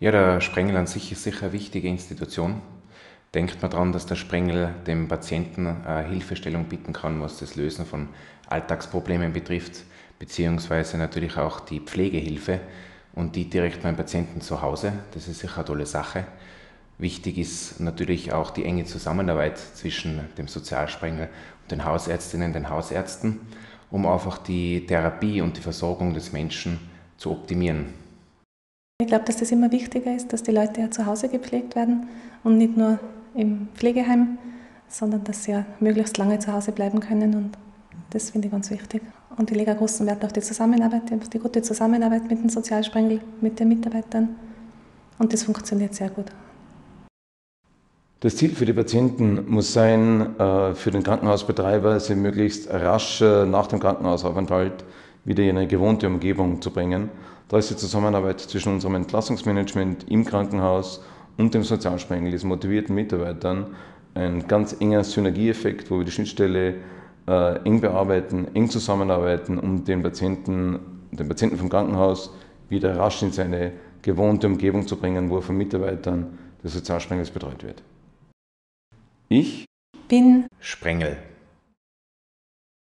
Ja, der Sprengel an sich ist sicher eine wichtige Institution. Denkt man daran, dass der Sprengel dem Patienten Hilfestellung bieten kann, was das Lösen von Alltagsproblemen betrifft, beziehungsweise natürlich auch die Pflegehilfe und die direkt beim Patienten zu Hause. Das ist sicher eine tolle Sache. Wichtig ist natürlich auch die enge Zusammenarbeit zwischen dem Sozialsprengel und den Hausärztinnen, den Hausärzten, um einfach die Therapie und die Versorgung des Menschen zu optimieren. Ich glaube, dass das immer wichtiger ist, dass die Leute ja zu Hause gepflegt werden und nicht nur im Pflegeheim, sondern dass sie ja möglichst lange zu Hause bleiben können und das finde ich ganz wichtig. Und ich lege großen Wert auf die Zusammenarbeit, die gute Zusammenarbeit mit dem Sozialsprengel, mit den Mitarbeitern und das funktioniert sehr gut. Das Ziel für die Patienten muss sein, äh, für den Krankenhausbetreiber sie möglichst rasch äh, nach dem Krankenhausaufenthalt wieder in eine gewohnte Umgebung zu bringen. Da ist die Zusammenarbeit zwischen unserem Entlassungsmanagement im Krankenhaus und dem Sozialsprengel, diesen motivierten Mitarbeitern, ein ganz enger Synergieeffekt, wo wir die Schnittstelle äh, eng bearbeiten, eng zusammenarbeiten, um den Patienten, den Patienten vom Krankenhaus wieder rasch in seine gewohnte Umgebung zu bringen, wo er von Mitarbeitern des Sozialsprengels betreut wird. Ich bin Sprengel.